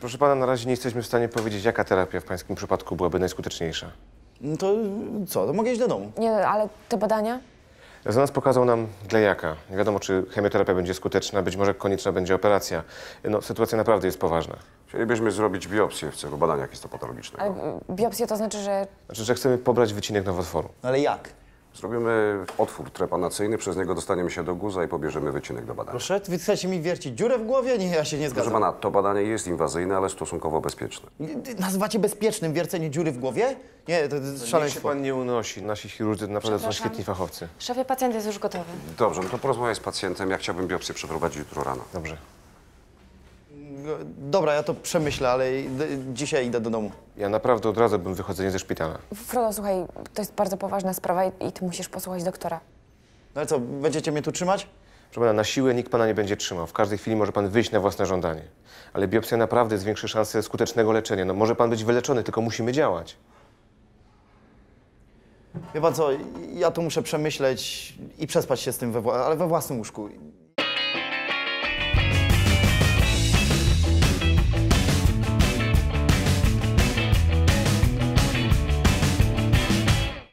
Proszę pana, na razie nie jesteśmy w stanie powiedzieć, jaka terapia w pańskim przypadku byłaby najskuteczniejsza. No to co, to mogę iść do domu. Nie, ale te badania? Rezonans pokazał nam glejaka. Nie wiadomo, czy chemioterapia będzie skuteczna, być może konieczna będzie operacja. No, sytuacja naprawdę jest poważna. Chcielibyśmy zrobić biopsję w celu badania histopatologicznego. Ale y, biopsja to znaczy, że Znaczy, że chcemy pobrać wycinek nowotworu. No ale jak? Zrobimy otwór trepanacyjny, przez niego dostaniemy się do guza i pobierzemy wycinek do badania. Proszę, wy chcecie mi wiercić dziurę w głowie? Nie, ja się nie Proszę zgadzam. pana, to badanie jest inwazyjne, ale stosunkowo bezpieczne. Nazywacie bezpiecznym wiercenie dziury w głowie? Nie, to, to jest Niech się szaleństwo. pan nie unosi. Nasi chirurdzy naprawdę są Przepraszam? świetni fachowcy. szefie pacjent jest już gotowy. Dobrze, no to porozmawiaj z pacjentem. Ja chciałbym biopsję przeprowadzić jutro rano. Dobrze. Dobra, ja to przemyślę, ale dzisiaj idę do domu. Ja naprawdę odradzałbym wychodzenie ze szpitala. Frodo, słuchaj, to jest bardzo poważna sprawa i, i ty musisz posłuchać doktora. No ale co, będziecie mnie tu trzymać? Proszę pana, na siłę nikt pana nie będzie trzymał. W każdej chwili może pan wyjść na własne żądanie. Ale biopsja naprawdę zwiększy szanse skutecznego leczenia. No, może pan być wyleczony, tylko musimy działać. Wie pan co, ja to muszę przemyśleć i przespać się z tym, we, ale we własnym łóżku.